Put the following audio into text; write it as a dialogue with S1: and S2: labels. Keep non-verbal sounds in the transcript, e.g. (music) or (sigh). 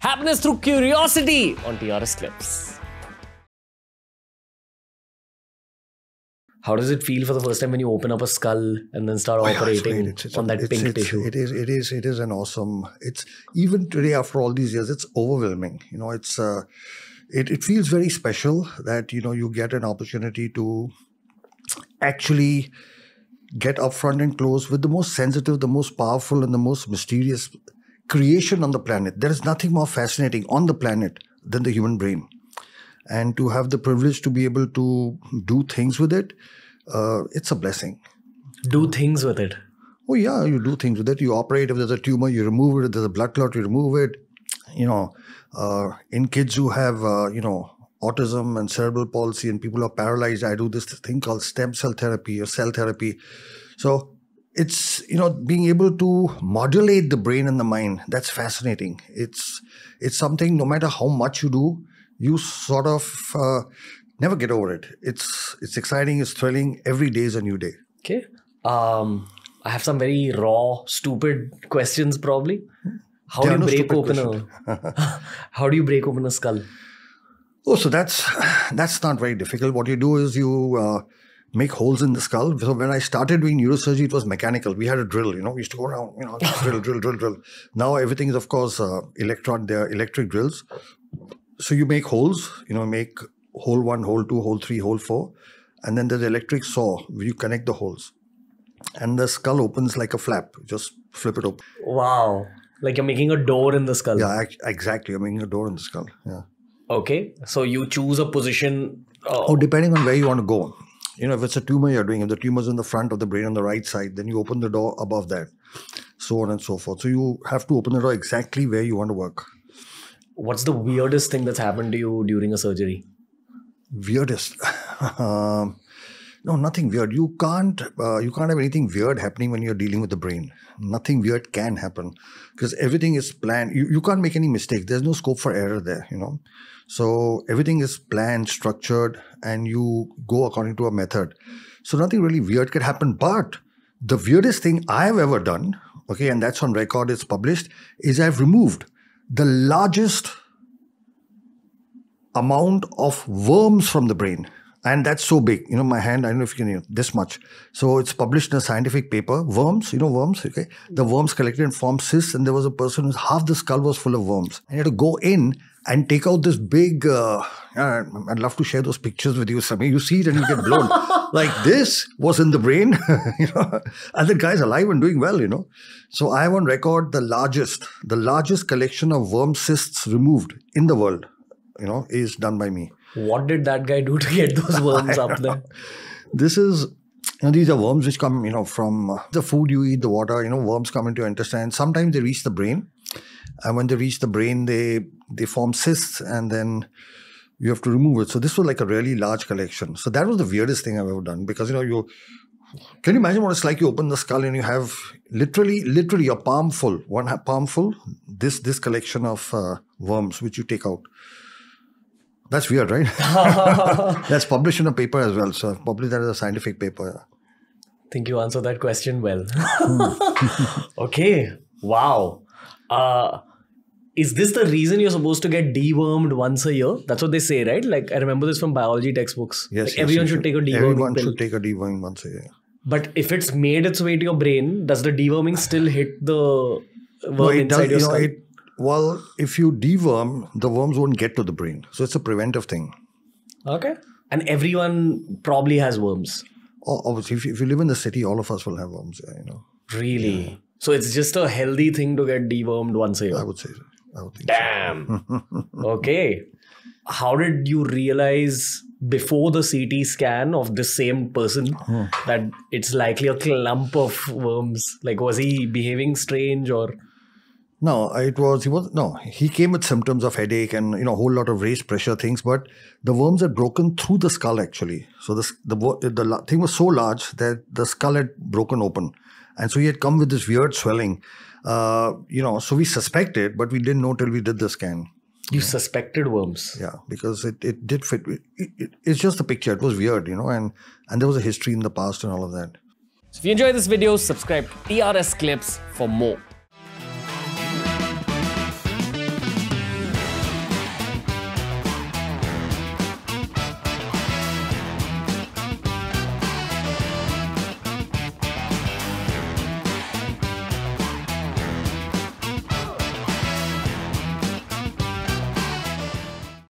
S1: Happiness through curiosity on TRS Clips. How does it feel for the first time when you open up a skull and then start
S2: Oh, yeah, it's
S1: operating
S2: great. It's- it's
S1: on that
S2: it's-
S1: pink
S2: it's-
S1: tissue?
S2: It is. It is. It is an awesome. It's even today after all these years, it's overwhelming. You know, it's. Uh, it it feels very special that you know you get an opportunity to actually get up front and close with the most sensitive, the most powerful, and the most mysterious creation on the planet. There is nothing more fascinating on the planet than the human brain. And to have the privilege to be able to do things with it, uh, it's a blessing.
S1: Do things with it.
S2: Oh yeah, you do things with it. You operate. If there's a tumor, you remove it. If there's a blood clot, you remove it. You know, uh, in kids who have uh, you know autism and cerebral palsy and people are paralyzed, I do this thing called stem cell therapy or cell therapy. So it's you know being able to modulate the brain and the mind. That's fascinating. It's it's something. No matter how much you do, you sort of uh, never get over it. It's it's exciting. It's thrilling. Every day is a new day.
S1: Okay. Um, I have some very raw, stupid questions probably. How
S2: There
S1: do you
S2: no
S1: break open a (laughs) How do you break open a skull?
S2: Oh, so that's (sighs) that's not very difficult. What you do is you uh, make holes in the skull. So when I started doing neurosurgery, it was mechanical. We had a drill. You know, we used to go around. You know, (laughs) drill, drill, drill, drill. Now everything is, of course, uh, electron. They're electric drills. So you make holes. You know, make hole one, hole two, hole three, hole four, and then there's electric saw where you connect the holes, and the skull opens like a flap. Just flip it open.
S1: Wow. Like you're making a door in the skull.
S2: Yeah, exactly. I'm making a door in the skull. Yeah.
S1: Okay. So you choose a position. Uh,
S2: Oh, depending on where you want to go. You know, if it's a tumor you're doing, if the tumor's in the front of the brain on the right side, then you open the door above that, so on and so forth. So you have to open the door exactly where you want to work.
S1: what's the weirdest thing that's happened to you during a surgery?
S2: Weirdest. (laughs) um, no, nothing weird. You can't. Uh, you can't have anything weird happening when you're dealing with the brain. Nothing weird can happen because everything is planned. You, you can't make any mistake. There's no scope for error there. You know, so everything is planned, structured, and you go according to a method. So nothing really weird can happen. But the weirdest thing I have ever done, okay, and that's on record. It's published. Is I've removed the largest amount of worms from the brain. And that's so big. You know, my hand, I don't know if you can, you know, this much. So it's published in a scientific paper. Worms, you know, worms, okay? The worms collected and formed cysts, and there was a person whose half the skull was full of worms. And you had to go in and take out this big, uh, uh, I'd love to share those pictures with you, Samir. You see it and you get blown. (laughs) like this was in the brain, (laughs) you know, and the guy's alive and doing well, you know. So I have on record the largest, the largest collection of worm cysts removed in the world you know, is done by me.
S1: What did that guy do to get those (laughs) worms up there?
S2: This is, you know, these are worms which come, you know, from uh, the food you eat, the water, you know, worms come into your intestine. Sometimes they reach the brain. And when they reach the brain, they they form cysts and then you have to remove it. So this was like a really large collection. So that was the weirdest thing I've ever done because, you know, you can you imagine what it's like? You open the skull and you have literally, literally a palm full, one ha- palm full, this this collection of uh, worms which you take out. That's weird, right? (laughs) (laughs) That's published in a paper as well. So published that as a scientific paper.
S1: I think you answered that question well. (laughs) okay. Wow. Uh, is this the reason you're supposed to get dewormed once a year? That's what they say, right? Like I remember this from biology textbooks.
S2: Yes,
S1: Like,
S2: yes,
S1: everyone should take a deworming
S2: Everyone
S1: pill.
S2: should take a deworming once a year.
S1: But if it's made its way to your brain, does the deworming still hit the worm
S2: No, it
S1: inside
S2: does.
S1: your
S2: You know,
S1: skull?
S2: it, well, if you deworm, the worms won't get to the brain. So it's a preventive thing.
S1: okay. And everyone probably has worms.
S2: O- Obviously, if you, if you live in the city, all of us will have worms. Yeah, you know,
S1: Really? So it's just a healthy thing to get dewormed once a year.
S2: I would say. So. I would think.
S1: Damn. (laughs) okay. How did you realize before the CT scan of the same person that it's likely a clump of worms? Like, was he behaving strange or?
S2: No, it was he was no. He came with symptoms of headache and you know a whole lot of raised pressure things, but the worms had broken through the skull actually. So the the the thing was so large that the skull had broken open, and so he had come with this weird swelling. Uh, you know, so we suspected, but we didn't know till we did the scan.
S1: You suspected worms.
S2: Yeah, because it, it did fit. It, it, it's just the picture. It was weird, you know, and and there was a history in the past and all of that.
S1: So if you enjoyed this video, subscribe to TRS Clips for more.